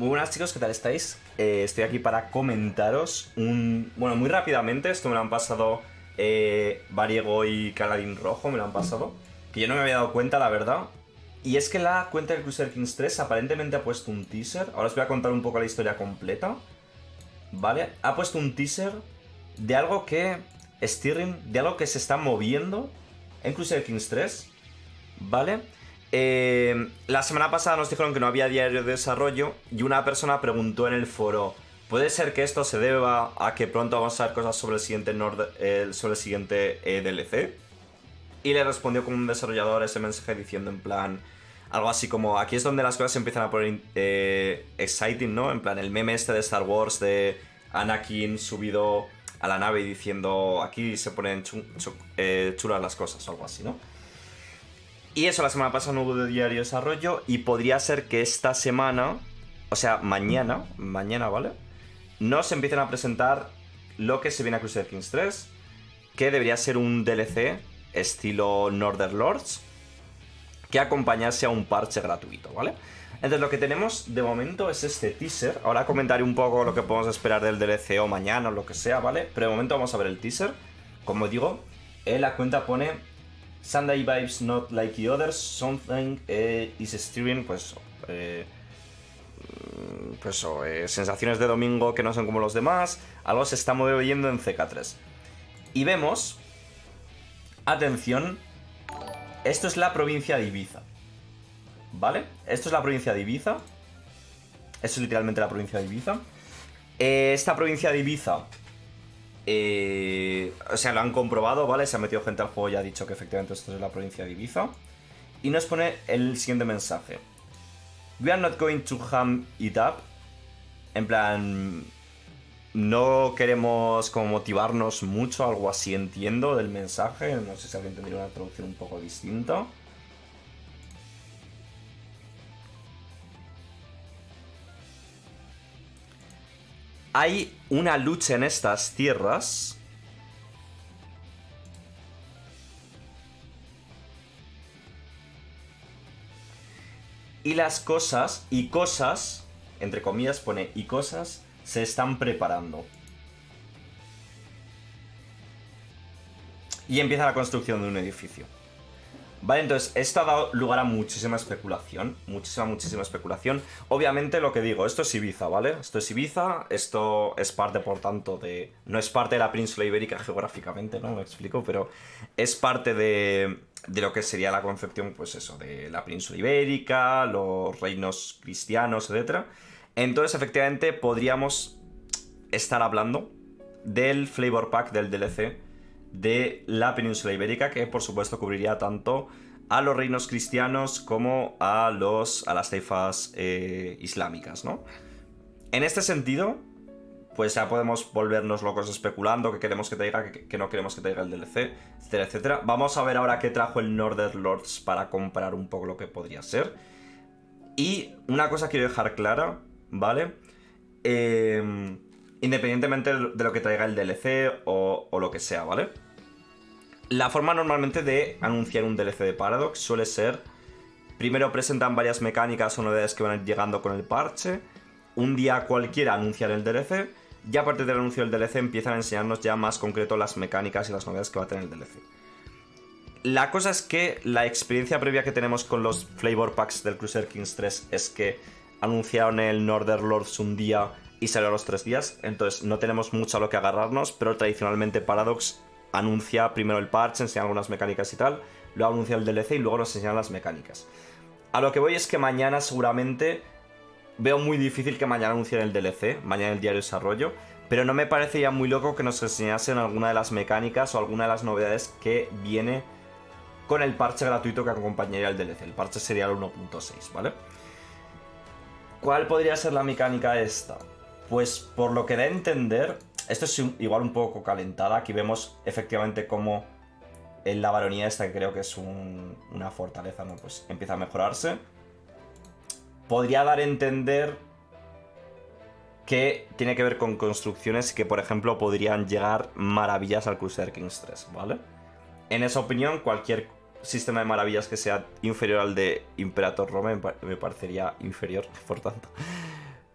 Muy buenas chicos, ¿qué tal estáis? Eh, estoy aquí para comentaros un... Bueno, muy rápidamente, esto me lo han pasado eh, Variego y Caladín Rojo, me lo han pasado. Que yo no me había dado cuenta, la verdad. Y es que la cuenta del Crusader Kings 3 aparentemente ha puesto un teaser. Ahora os voy a contar un poco la historia completa. ¿Vale? Ha puesto un teaser de algo que... Stirring, de algo que se está moviendo en Crusader Kings 3. ¿Vale? Eh, la semana pasada nos dijeron que no había diario de desarrollo y una persona preguntó en el foro, ¿puede ser que esto se deba a que pronto vamos a ver cosas sobre el siguiente, sobre el siguiente eh, DLC? Y le respondió como un desarrollador ese mensaje diciendo en plan, algo así como, aquí es donde las cosas se empiezan a poner eh, exciting, ¿no? En plan, el meme este de Star Wars de Anakin subido a la nave y diciendo, aquí se ponen chulas las cosas o algo así, ¿no? Y eso, la semana pasada no hubo de diario de desarrollo y podría ser que esta semana, o sea, mañana, mañana, ¿vale? Nos empiecen a presentar lo que se viene a Crusader Kings 3, que debería ser un DLC estilo Northern Lords, que acompañase a un parche gratuito, ¿vale? Entonces lo que tenemos de momento es este teaser. Ahora comentaré un poco lo que podemos esperar del DLC o mañana o lo que sea, ¿vale? Pero de momento vamos a ver el teaser. Como digo, en la cuenta pone Sunday vibes not like the others, something eh, is steering, pues, eh, mm, pues eh, sensaciones de domingo que no son como los demás, algo se está moviendo en CK3. Y vemos, atención, esto es la provincia de Ibiza, ¿vale? Esto es la provincia de Ibiza, esto es literalmente la provincia de Ibiza. esta provincia de Ibiza eh, o sea, lo han comprobado, ¿vale? Se ha metido gente al juego y ha dicho que efectivamente esto es la provincia de Ibiza. Y nos pone el siguiente mensaje. We are not going to ham it up. En plan, no queremos como motivarnos mucho, algo así entiendo del mensaje. No sé si alguien tendría una traducción un poco distinta. Hay una lucha en estas tierras. Y las cosas, y cosas, entre comillas pone y cosas, se están preparando. Y empieza la construcción de un edificio. Vale, entonces esto ha dado lugar a muchísima especulación, muchísima, muchísima especulación. Obviamente lo que digo, esto es Ibiza, ¿vale? Esto es Ibiza, esto es parte, por tanto, de... No es parte de la península ibérica geográficamente, ¿no? Me explico, pero es parte de, de lo que sería la concepción, pues eso, de la península ibérica, los reinos cristianos, etc. Entonces, efectivamente, podríamos estar hablando del flavor pack del DLC de la península ibérica, que por supuesto cubriría tanto a los reinos cristianos como a, los, a las taifas eh, islámicas, ¿no? En este sentido, pues ya podemos volvernos locos especulando que queremos que traiga, que, que no queremos que traiga el DLC, etcétera, etcétera. Vamos a ver ahora qué trajo el Northern Lords para comparar un poco lo que podría ser. Y una cosa quiero dejar clara, ¿vale? Eh, Independientemente de lo que traiga el DLC o, lo que sea, ¿vale? La forma normalmente de anunciar un DLC de Paradox suele ser... Primero presentan varias mecánicas o novedades que van llegando con el parche. Un día cualquiera anunciar el DLC. Y a partir del anuncio del DLC empiezan a enseñarnos ya más concreto las mecánicas y las novedades que va a tener el DLC. La cosa es que la experiencia previa que tenemos con los flavor packs del Cruiser Kings 3 es que anunciaron el Northern Lords un día y salió a los tres días, entonces no tenemos mucho a lo que agarrarnos, pero tradicionalmente Paradox anuncia primero el parche, enseña algunas mecánicas y tal, luego anuncia el DLC y luego nos enseñan las mecánicas. A lo que voy es que mañana seguramente veo muy difícil que mañana anuncien el DLC, mañana el diario de desarrollo, pero no me parece ya muy loco que nos enseñasen alguna de las mecánicas o alguna de las novedades que viene con el parche gratuito que acompañaría el DLC. El parche sería el 1.6, ¿vale? ¿Cuál podría ser la mecánica esta? Pues por lo que da a entender, esto es igual un poco calentada. Aquí vemos efectivamente cómo en la baronía esta, que creo que es una fortaleza, ¿no? Pues empieza a mejorarse. Podría dar a entender que tiene que ver con construcciones que, por ejemplo, podrían llegar maravillas al Crusader Kings 3, ¿vale? En esa opinión, cualquier sistema de maravillas que sea inferior al de Imperator Rome me parecería inferior, por tanto.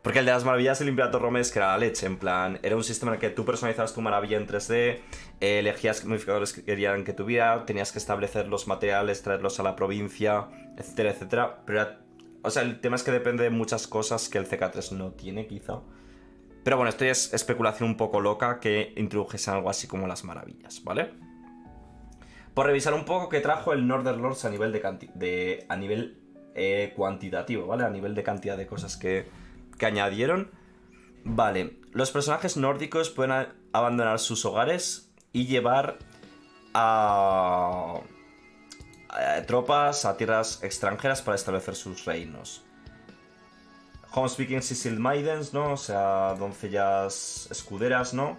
Porque el de las maravillas del Imperator Romés, que era la leche, en plan, era un sistema en el que tú personalizabas tu maravilla en 3D, eh, elegías modificadores que querían que tuviera, tenías que establecer los materiales, traerlos a la provincia, etcétera, etcétera. Pero, o sea, el tema es que depende de muchas cosas que el CK3 no tiene, quizá. Pero bueno, esto ya es especulación un poco loca que introdujese algo así como las maravillas, ¿vale? Por revisar un poco qué trajo el Northern Lords a nivel de, de a nivel eh, cuantitativo, ¿vale? A nivel de cantidad de cosas que, que añadieron. Vale, los personajes nórdicos pueden abandonar sus hogares y llevar a, tropas a tierras extranjeras para establecer sus reinos. Home Speaking Sicil Maidens, ¿no? O sea, doncellas escuderas, ¿no?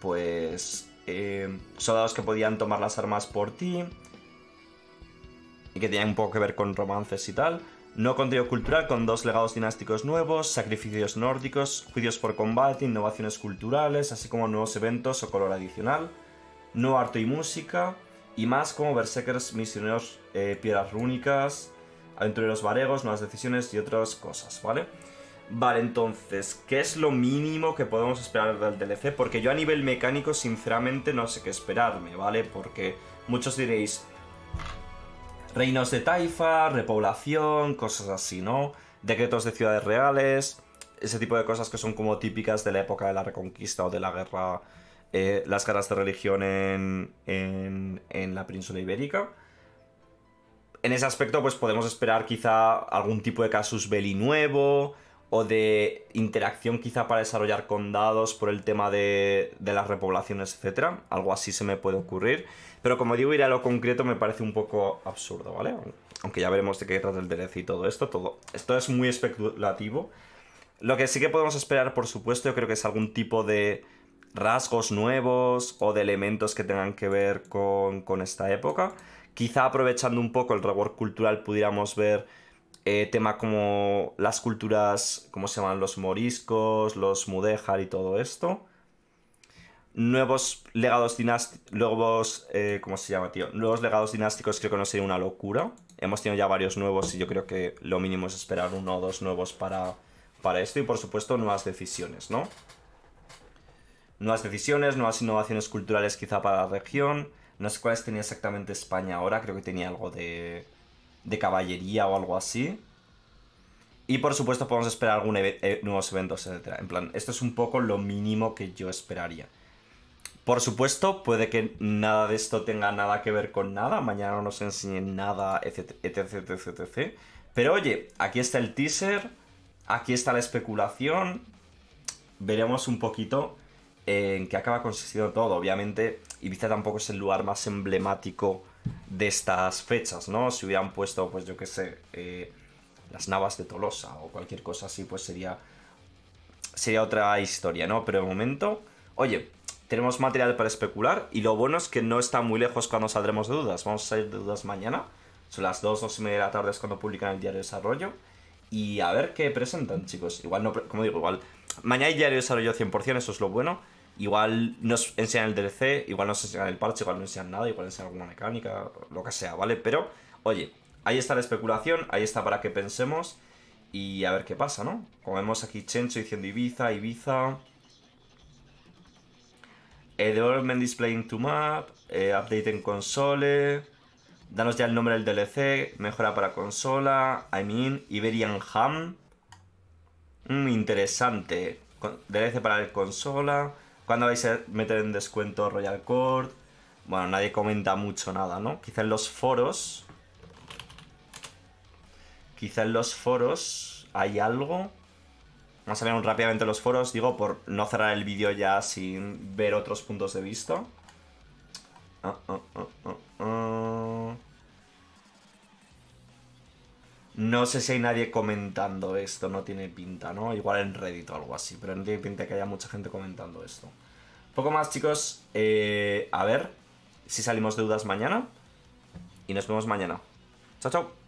Pues eh, soldados que podían tomar las armas por ti y que tenían un poco que ver con romances y tal. No contenido cultural con dos legados dinásticos nuevos, sacrificios nórdicos, juicios por combate, innovaciones culturales, así como nuevos eventos o color adicional, nuevo arte y música, y más como berserkers, misioneros, eh, piedras rúnicas, aventureros varegos, nuevas decisiones y otras cosas, ¿vale? Vale, entonces, ¿qué es lo mínimo que podemos esperar del DLC? Porque yo a nivel mecánico, sinceramente, no sé qué esperarme, ¿vale? Porque muchos diréis, reinos de taifa, repoblación, cosas así, ¿no? Decretos de ciudades reales, ese tipo de cosas que son como típicas de la época de la reconquista o de la guerra, eh, las guerras de religión en, en, la península ibérica. En ese aspecto, pues podemos esperar quizá algún tipo de casus belli nuevo o de interacción quizá para desarrollar condados por el tema de, las repoblaciones, etc. Algo así se me puede ocurrir. Pero como digo, ir a lo concreto me parece un poco absurdo, ¿vale? Aunque ya veremos de qué trata el DLC y todo esto. Todo. Esto es muy especulativo. Lo que sí que podemos esperar, por supuesto, yo creo que es algún tipo de rasgos nuevos o de elementos que tengan que ver con, esta época. Quizá aprovechando un poco el rework cultural pudiéramos ver eh, tema como las culturas, ¿cómo se llaman? Los moriscos, los mudéjar y todo esto nuevos legados dinásticos, nuevos, eh, ¿cómo se llama, tío? Nuevos legados dinásticos creo que no sería una locura. Hemos tenido ya varios nuevos y yo creo que lo mínimo es esperar uno o dos nuevos para, para esto y por supuesto nuevas decisiones, ¿no? Nuevas decisiones, nuevas innovaciones culturales quizá para la región. No sé cuáles tenía exactamente España ahora, creo que tenía algo de, de caballería o algo así. Y por supuesto podemos esperar algún eh, nuevos eventos, etc. En plan, esto es un poco lo mínimo que yo esperaría. Por supuesto, puede que nada de esto tenga nada que ver con nada, mañana no nos enseñen nada, etc, etc, etc, Pero oye, aquí está el teaser, aquí está la especulación, veremos un poquito en qué acaba consistiendo todo. Obviamente, Ibiza tampoco es el lugar más emblemático de estas fechas, ¿no? Si hubieran puesto, pues yo qué sé, eh, las navas de Tolosa o cualquier cosa así, pues sería, sería otra historia, ¿no? Pero de momento, oye, tenemos material para especular y lo bueno es que no está muy lejos cuando saldremos de dudas. Vamos a salir de dudas mañana. Son las 2, 2 y media de la tarde es cuando publican el diario de desarrollo. Y a ver qué presentan, chicos. Igual no, como digo, igual. Mañana hay diario de desarrollo 100%, eso es lo bueno. Igual nos enseñan el DLC, igual nos enseñan el parche, igual no enseñan nada, igual enseñan alguna mecánica, lo que sea, ¿vale? Pero, oye, ahí está la especulación, ahí está para que pensemos y a ver qué pasa, ¿no? Como vemos aquí Chencho diciendo Ibiza, Ibiza. Eh, development Displaying to Map, eh, Update en console, danos ya el nombre del DLC, mejora para consola, I mean, Iberian Ham, mm, interesante, DLC para el consola, ¿cuándo vais a meter en descuento Royal Court? Bueno, nadie comenta mucho nada, ¿no? Quizá en los foros, quizá en los foros hay algo... Vamos a ver rápidamente los foros, digo, por no cerrar el vídeo ya sin ver otros puntos de vista. Ah, ah, ah, no sé si hay nadie comentando esto, no tiene pinta, ¿no? Igual en Reddit o algo así, pero no tiene pinta que haya mucha gente comentando esto. Poco más, chicos. Eh, a ver si salimos de dudas mañana. Y nos vemos mañana. Chao, chao.